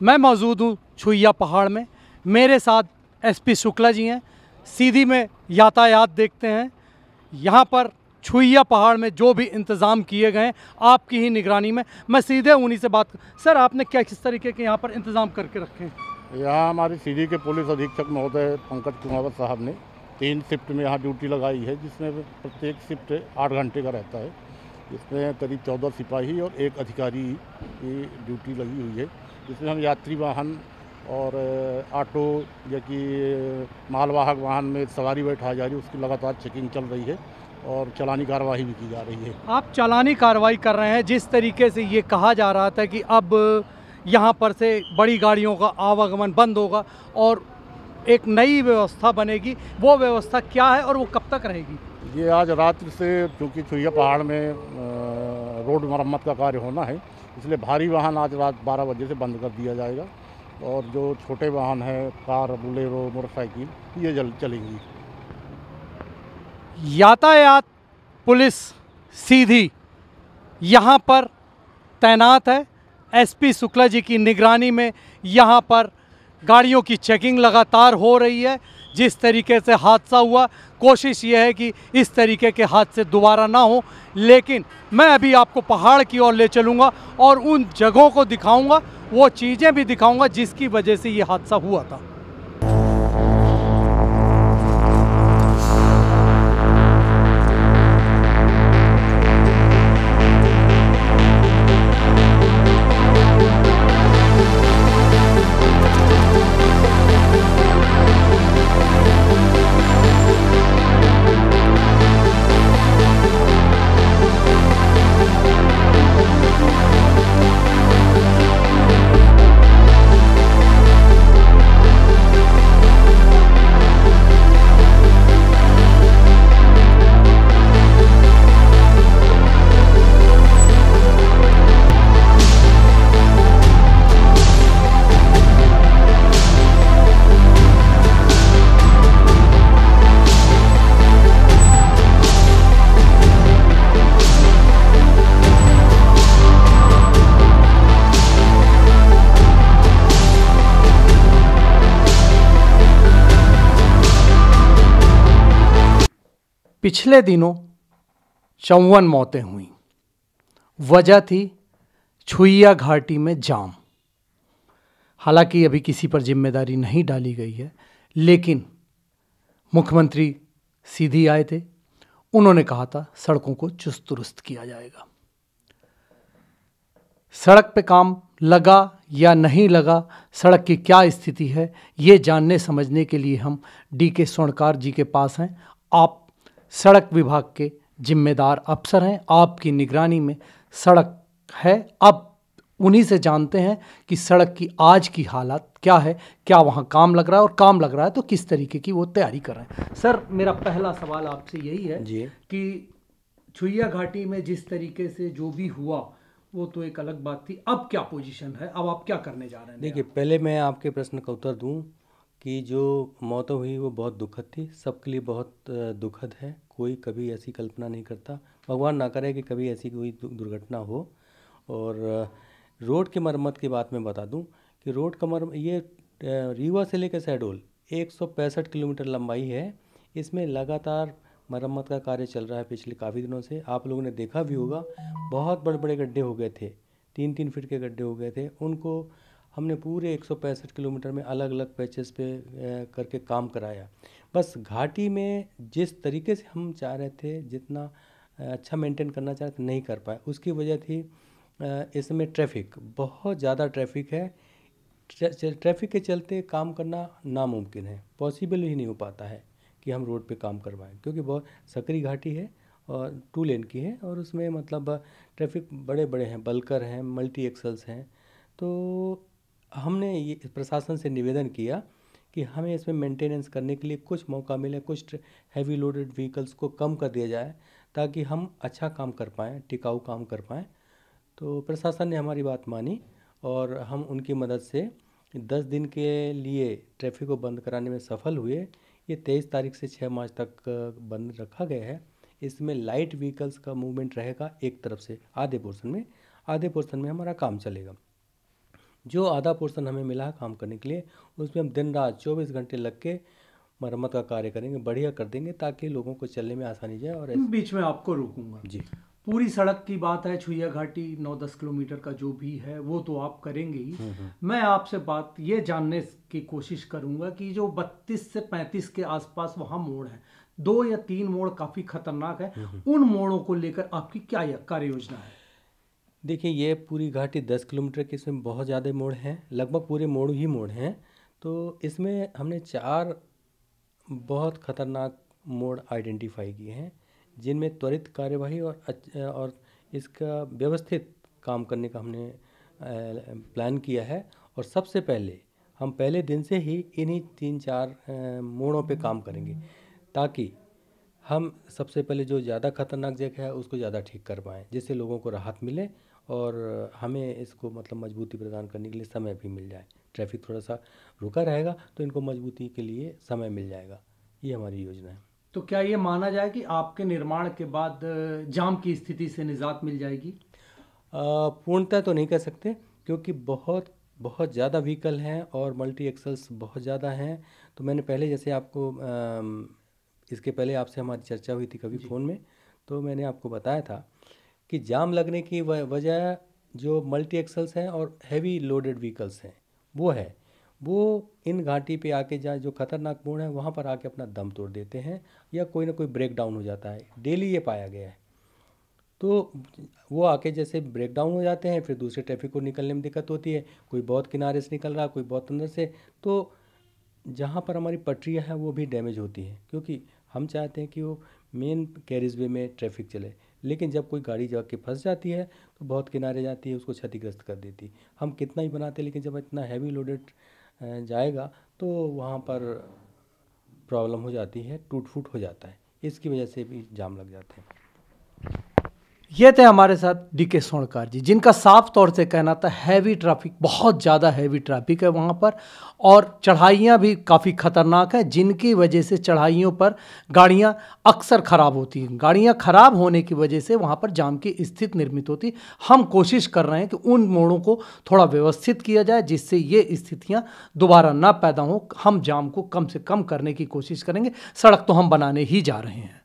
मैं मौजूद हूँ छुइया पहाड़ में। मेरे साथ एसपी शुक्ला जी हैं। सीधी में यातायात देखते हैं। यहाँ पर छुइया पहाड़ में जो भी इंतज़ाम किए गए हैं, आपकी ही निगरानी में। मैं सीधे उन्हीं से बात सर, आपने क्या किस तरीके के यहाँ पर इंतज़ाम करके रखे हैं? यहाँ हमारे सीधी के पुलिस अधीक्षक महोदय पंकज कुमावत साहब ने तीन शिफ्ट में यहाँ ड्यूटी लगाई है, जिसमें प्रत्येक शिफ्ट आठ घंटे का रहता है। इसमें करीब चौदह सिपाही और एक अधिकारी की ड्यूटी लगी हुई है। जिसमें हम यात्री वाहन और ऑटो या कि मालवाहक वाहन में सवारी बैठा जा रही है उसकी लगातार चेकिंग चल रही है और चलानी कार्रवाई भी की जा रही है। आप चालानी कार्रवाई कर रहे हैं जिस तरीके से ये कहा जा रहा था कि अब यहाँ पर से बड़ी गाड़ियों का आवागमन बंद होगा और एक नई व्यवस्था बनेगी वो व्यवस्था क्या है और वो कब तक रहेगी? ये आज रात्रि से चूँकि छुया पहाड़ में रोड मरम्मत का कार्य होना है इसलिए भारी वाहन आज रात 12 बजे से बंद कर दिया जाएगा। और जो छोटे वाहन हैं, कार, बुलेरो, मोटरसाइकिल, ये जल चलेंगी। यातायात पुलिस सीधी यहाँ पर तैनात है। एसपी शुक्ला जी की निगरानी में यहाँ पर गाड़ियों की चेकिंग लगातार हो रही है। जिस तरीके से हादसा हुआ, कोशिश ये है कि इस तरीके के हादसे दोबारा ना हो। लेकिन मैं अभी आपको पहाड़ की ओर ले चलूँगा और उन जगहों को दिखाऊँगा, वो चीज़ें भी दिखाऊँगा जिसकी वजह से ये हादसा हुआ था। पिछले दिनों चौवन मौतें हुई। वजह थी छुइया घाटी में जाम। हालाँकि अभी किसी पर ज़िम्मेदारी नहीं डाली गई है, लेकिन मुख्यमंत्री सीधी आए थे। उन्होंने कहा था, सड़कों को चुस्त दुरुस्त किया जाएगा। सड़क पे काम लगा या नहीं लगा, सड़क की क्या स्थिति है, ये जानने समझने के लिए हम डी के स्वर्णकार जी के पास हैं। आप सड़क विभाग के जिम्मेदार अफसर हैं। आपकी निगरानी में सड़क है। अब उन्हीं से जानते हैं कि सड़क की आज की हालत क्या है क्या वहाँ काम लग रहा है और काम लग रहा है तो किस तरीके की वो तैयारी कर रहे हैं। सर मेरा पहला सवाल आपसे यही है जी। कि छुइया घाटी में जिस तरीके से जो भी हुआ वो तो एक अलग बात थी। अब क्या पोजीशन है? अब आप क्या करने जा रहे हैं? देखिए पहले मैं आपके प्रश्न का उत्तर दूँ। कि जो मौत हुई वो बहुत दुखद थी। सबके लिए बहुत दुखद है। कोई कभी ऐसी कल्पना नहीं करता। भगवान ना करे कि कभी ऐसी कोई दुर्घटना हो। और रोड की मरम्मत की बात मैं बता दूँ कि रोड का मरम, ये रीवा से लेकर शहडोल एक किलोमीटर लंबाई है। इसमें लगातार मरम्मत का कार्य चल रहा है पिछले काफ़ी दिनों से। आप लोगों ने देखा भी होगा, बहुत बड़े बड़े गड्ढे हो गए थे। तीन तीन फीट के गड्ढे हो गए थे। उनको हमने पूरे एक सौ पैंसठ किलोमीटर में अलग अलग पैचेस पे करके काम कराया। बस घाटी में जिस तरीके से हम चाह रहे थे, जितना अच्छा मेंटेन करना चाह रहे थे, नहीं कर पाए। उसकी वजह थी इसमें ट्रैफ़िक, बहुत ज़्यादा ट्रैफ़िक है। ट्रैफ़िक के चलते काम करना नामुमकिन है। पॉसिबल ही नहीं हो पाता है कि हम रोड पे काम करवाएँ, क्योंकि बहुत सकरी घाटी है और टू लेन की है और उसमें मतलब ट्रैफ़िक बड़े बड़े हैं, बल्कर हैं, मल्टी एक्सल्स हैं। तो हमने ये प्रशासन से निवेदन किया कि हमें इसमें मेंटेनेंस करने के लिए कुछ मौका मिले, कुछ हैवी लोडेड व्हीकल्स को कम कर दिया जाए, ताकि हम अच्छा काम कर पाएँ, टिकाऊ काम कर पाएँ। तो प्रशासन ने हमारी बात मानी और हम उनकी मदद से दस दिन के लिए ट्रैफ़िक को बंद कराने में सफल हुए। ये तेईस तारीख से छः मार्च तक बंद रखा गया है। इसमें लाइट व्हीकल्स का मूवमेंट रहेगा एक तरफ़ से, आधे पोर्शन में। आधे पोर्शन में हमारा काम चलेगा। जो आधा पोर्शन हमें मिला है काम करने के लिए उसमें हम दिन रात चौबीस घंटे लग के मरम्मत का कार्य करेंगे बढ़िया कर देंगे ताकि लोगों को चलने में आसानी जाए और बीच में आपको रोकूँगा। जी। पूरी सड़क की बात है छुया घाटी नौ दस किलोमीटर का जो भी है वो तो आप करेंगे ही। मैं आपसे बात ये जानने की कोशिश करूँगा कि जो 32 से 35 के आसपास वहाँ मोड़ है दो या तीन मोड़ काफ़ी खतरनाक है। उन मोड़ों को लेकर आपकी क्या कार्य योजना है? देखिए, ये पूरी घाटी दस किलोमीटर की इसमें बहुत ज़्यादा मोड़ हैं, लगभग पूरे मोड़ ही मोड़ हैं। तो इसमें हमने चार बहुत खतरनाक मोड़ आइडेंटिफाई किए हैं, जिनमें त्वरित कार्यवाही और और इसका व्यवस्थित काम करने का हमने प्लान किया है। और सबसे पहले, हम पहले दिन से ही इन्हीं तीन चार मोड़ों पे काम करेंगे, ताकि हम सबसे पहले जो ज़्यादा खतरनाक जगह है, उसको ज़्यादा ठीक कर पाएँ, जिससे लोगों को राहत मिले और हमें इसको मतलब मजबूती प्रदान करने के लिए समय भी मिल जाए। ट्रैफ़िक थोड़ा सा रुका रहेगा तो इनको मजबूती के लिए समय मिल जाएगा। ये हमारी योजना है। तो क्या ये माना जाए कि आपके निर्माण के बाद जाम की स्थिति से निजात मिल जाएगी? पूर्णतः तो नहीं कह सकते क्योंकि बहुत बहुत ज़्यादा व्हीकल हैं और मल्टी एक्सल्स बहुत ज़्यादा हैं। तो मैंने पहले जैसे आपको अम, इसके पहले आपसे हमारी चर्चा हुई थी कभी फ़ोन में तो मैंने आपको बताया था कि जाम लगने की वजह जो मल्टी एक्सल्स हैं और हैवी लोडेड व्हीकल्स हैं, वो है। वो इन घाटी पे आके जहाँ जो खतरनाक मोड़ है, वहाँ पर आके अपना दम तोड़ देते हैं या कोई ना कोई ब्रेक डाउन हो जाता है। डेली ये पाया गया है। तो वो आके जैसे ब्रेक डाउन हो जाते हैं, फिर दूसरे ट्रैफ़िक को निकलने में दिक्कत होती है। कोई बहुत किनारे से निकल रहा, कोई बहुत अंदर से। तो जहाँ पर हमारी पटरियाँ हैं, वो भी डैमेज होती हैं, क्योंकि हम चाहते हैं कि वो मेन कैरिज वे में ट्रैफ़िक चले। लेकिन जब कोई गाड़ी जाके फंस जाती है तो बहुत किनारे जाती है, उसको क्षतिग्रस्त कर देती हम कितना ही बनाते लेकिन जब इतना हैवी लोडेड जाएगा तो वहाँ पर प्रॉब्लम हो जाती है टूट फूट हो जाता है। इसकी वजह से भी जाम लग जाते हैं। ये थे हमारे साथ डी के सोनकार जी, जिनका साफ़ तौर से कहना था हैवी ट्रैफ़िक बहुत ज़्यादा हैवी ट्रैफ़िक है वहाँ पर, और चढ़ाइयाँ भी काफ़ी खतरनाक हैं, जिनकी वजह से चढ़ाइयों पर गाड़ियाँ अक्सर ख़राब होती हैं। गाड़ियाँ ख़राब होने की वजह से वहाँ पर जाम की स्थिति निर्मित होती हम कोशिश कर रहे हैं कि उन मोड़ों को थोड़ा व्यवस्थित किया जाए, जिससे ये स्थितियाँ दोबारा ना पैदा हों। हम जाम को कम से कम करने की कोशिश करेंगे। सड़क तो हम बनाने ही जा रहे हैं।